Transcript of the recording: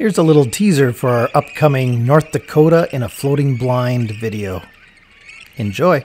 Here's a little teaser for our upcoming North Dakota in a Floating Blind video. Enjoy!